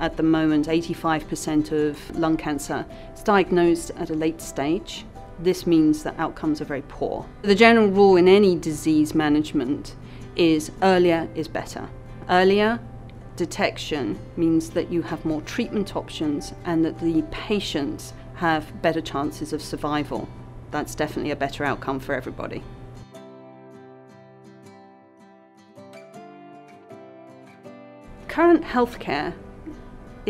At the moment, 85% of lung cancer is diagnosed at a late stage. This means that outcomes are very poor. The general rule in any disease management is earlier is better. Earlier detection means that you have more treatment options and that the patients have better chances of survival. That's definitely a better outcome for everybody. Current healthcare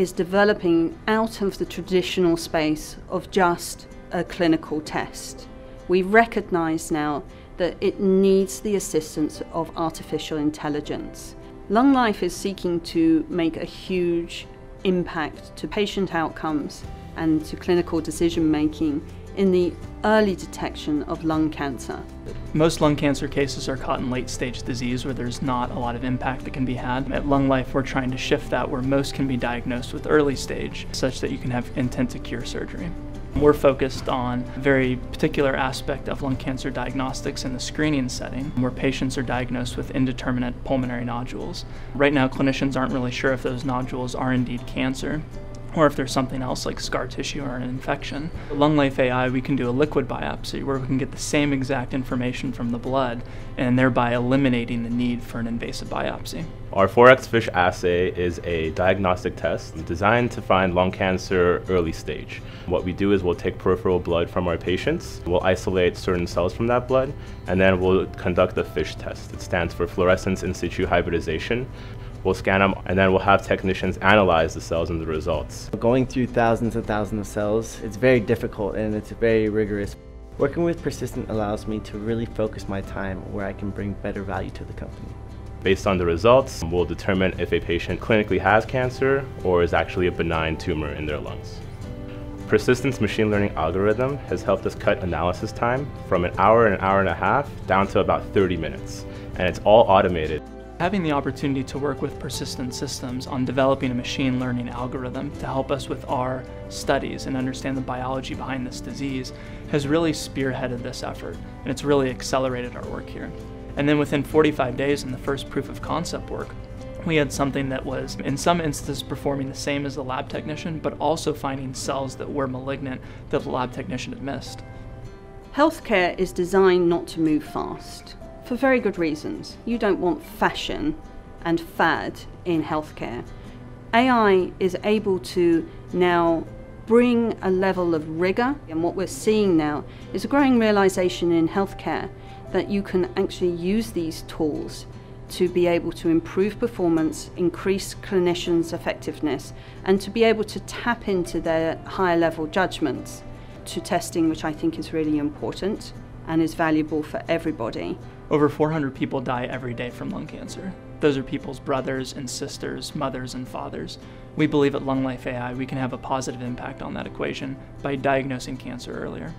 is developing out of the traditional space of just a clinical test. We recognise now that it needs the assistance of artificial intelligence. Lung Life is seeking to make a huge impact to patient outcomes and to clinical decision making in the early detection of lung cancer. Most lung cancer cases are caught in late stage disease where there's not a lot of impact that can be had. At Lung Life, we're trying to shift that where most can be diagnosed with early stage, such that you can have intent to cure surgery. We're focused on a very particular aspect of lung cancer diagnostics in the screening setting, where patients are diagnosed with indeterminate pulmonary nodules. Right now, clinicians aren't really sure if those nodules are indeed cancer, or if there's something else like scar tissue or an infection. With Lung Life AI, we can do a liquid biopsy where we can get the same exact information from the blood and thereby eliminating the need for an invasive biopsy. Our 4X FISH assay is a diagnostic test designed to find lung cancer early stage. What we do is we'll take peripheral blood from our patients, we'll isolate certain cells from that blood, and then we'll conduct the FISH test. It stands for fluorescence in situ hybridization. We'll scan them and then we'll have technicians analyze the cells and the results. Going through thousands and thousands of cells, it's very difficult and it's very rigorous. Working with Persistent allows me to really focus my time where I can bring better value to the company. Based on the results, we'll determine if a patient clinically has cancer or is actually a benign tumor in their lungs. Persistent's machine learning algorithm has helped us cut analysis time from an hour and an hour and a half down to about 30 minutes, and it's all automated. Having the opportunity to work with Persistent Systems on developing a machine learning algorithm to help us with our studies and understand the biology behind this disease has really spearheaded this effort, and it's really accelerated our work here. And then within 45 days in the first proof of concept work, we had something that was, in some instances, performing the same as the lab technician, but also finding cells that were malignant that the lab technician had missed. Healthcare is designed not to move fast for very good reasons. You don't want fashion and fad in healthcare. AI is able to now bring a level of rigor, and what we're seeing now is a growing realization in healthcare that you can actually use these tools to be able to improve performance, increase clinicians' effectiveness, and to be able to tap into their higher level judgments to testing, which I think is really important and is valuable for everybody. Over 400 people die every day from lung cancer. Those are people's brothers and sisters, mothers and fathers. We believe at Lung Life AI we can have a positive impact on that equation by diagnosing cancer earlier.